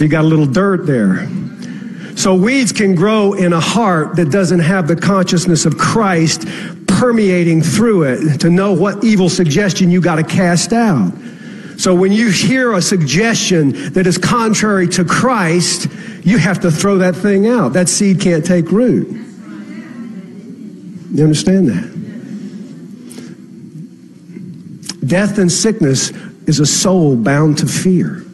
You got a little dirt there. So weeds can grow in a heart that doesn't have the consciousness of Christ permeating through it to know what evil suggestion you got to cast out. So when you hear a suggestion that is contrary to Christ, you have to throw that thing out. That seed can't take root. You understand that? Death and sickness is a soul bound to fear.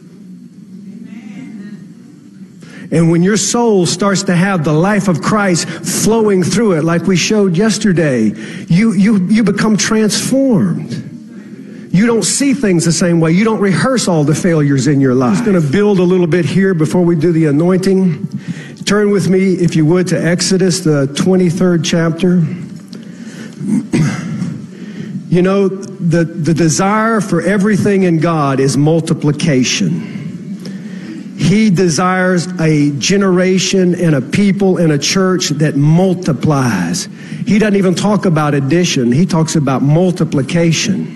And when your soul starts to have the life of Christ flowing through it, like we showed yesterday, you, you, you become transformed. You don't see things the same way. You don't rehearse all the failures in your life. I'm going to build a little bit here before we do the anointing. Turn with me, if you would, to Exodus, the 23rd chapter. You know, the, the desire for everything in God is multiplication. He desires a generation and a people and a church that multiplies. He doesn't even talk about addition, he talks about multiplication.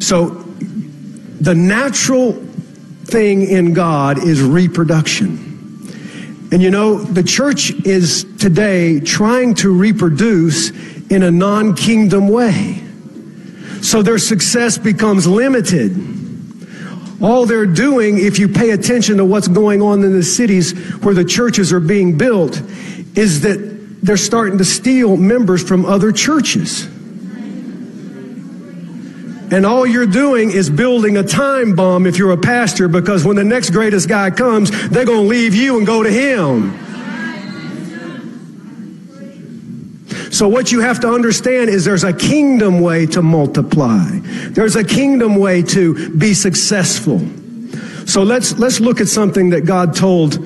So, the natural thing in God is reproduction. And you know, the church is today trying to reproduce in a non kingdom way. So their success becomes limited. All they're doing, if you pay attention to what's going on in the cities where the churches are being built, is that they're starting to steal members from other churches. And all you're doing is building a time bomb if you're a pastor because when the next greatest guy comes, they're going to leave you and go to him. So what you have to understand is there's a kingdom way to multiply. There's a kingdom way to be successful. So let's let's look at something that God told